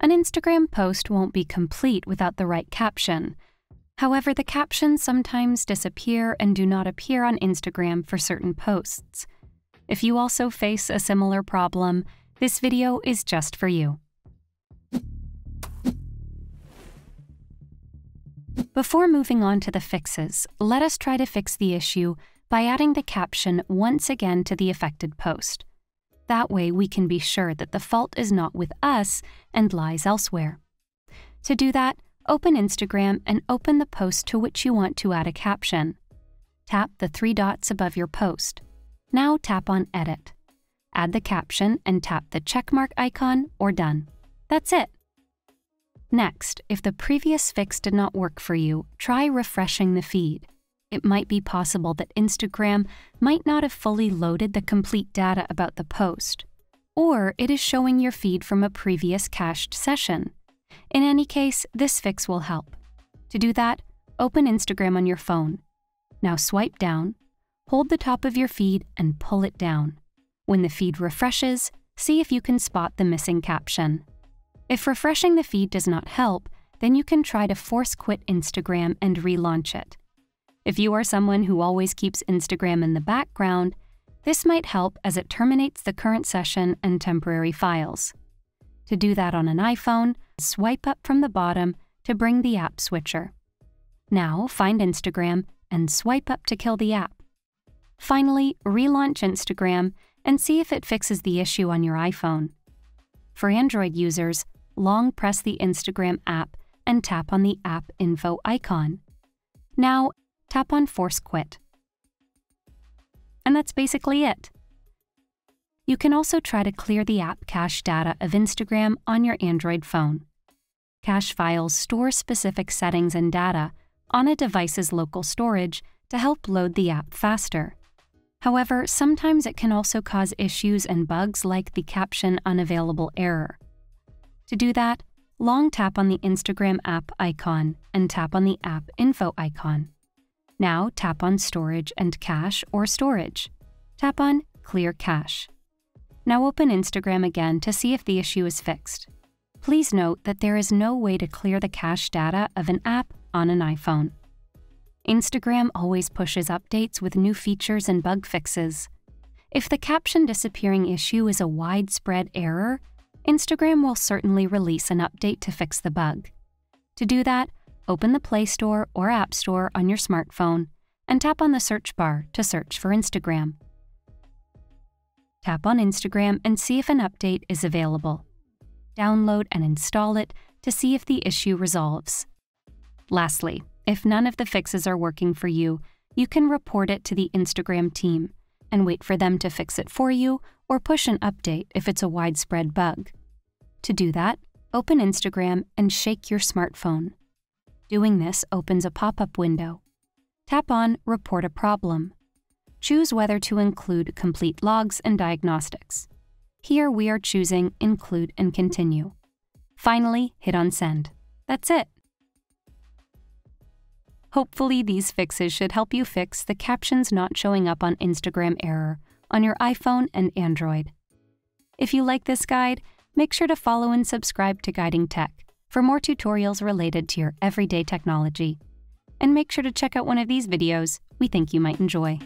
An Instagram post won't be complete without the right caption. However, the captions sometimes disappear and do not appear on Instagram for certain posts. If you also face a similar problem, this video is just for you. Before moving on to the fixes, let us try to fix the issue by adding the caption once again to the affected post. That way, we can be sure that the fault is not with us and lies elsewhere. To do that, open Instagram and open the post to which you want to add a caption. Tap the three dots above your post. Now tap on Edit. Add the caption and tap the checkmark icon or Done. That's it. Next, if the previous fix did not work for you, try refreshing the feed. It might be possible that Instagram might not have fully loaded the complete data about the post, or it is showing your feed from a previous cached session. In any case, this fix will help. To do that, open Instagram on your phone. Now swipe down, hold the top of your feed, and pull it down. When the feed refreshes, see if you can spot the missing caption. If refreshing the feed does not help, then you can try to force quit Instagram and relaunch it. If you are someone who always keeps Instagram in the background, this might help as it terminates the current session and temporary files. To do that on an iPhone, swipe up from the bottom to bring the app switcher. Now find Instagram and swipe up to kill the app. Finally, relaunch Instagram and see if it fixes the issue on your iPhone. For Android users, long press the Instagram app and tap on the App Info icon. Now, tap on Force Quit. And that's basically it. You can also try to clear the app cache data of Instagram on your Android phone. Cache files store specific settings and data on a device's local storage to help load the app faster. However, sometimes it can also cause issues and bugs like the caption unavailable error. To do that, long tap on the Instagram app icon and tap on the app info icon. Now tap on Storage and Cache or Storage. Tap on Clear Cache. Now open Instagram again to see if the issue is fixed. Please note that there is no way to clear the cache data of an app on an iPhone. Instagram always pushes updates with new features and bug fixes. If the caption disappearing issue is a widespread error, Instagram will certainly release an update to fix the bug. To do that, open the Play Store or App Store on your smartphone and tap on the search bar to search for Instagram. Tap on Instagram and see if an update is available. Download and install it to see if the issue resolves. Lastly, if none of the fixes are working for you, you can report it to the Instagram team and wait for them to fix it for you or push an update if it's a widespread bug. To do that, open Instagram and shake your smartphone. Doing this opens a pop up window. Tap on Report a Problem. Choose whether to include complete logs and diagnostics. Here we are choosing Include and Continue. Finally, hit on Send. That's it. Hopefully, these fixes should help you fix the captions not showing up on Instagram error on your iPhone and Android. If you like this guide, make sure to follow and subscribe to Guiding Tech for more tutorials related to your everyday technology. And make sure to check out one of these videos we think you might enjoy.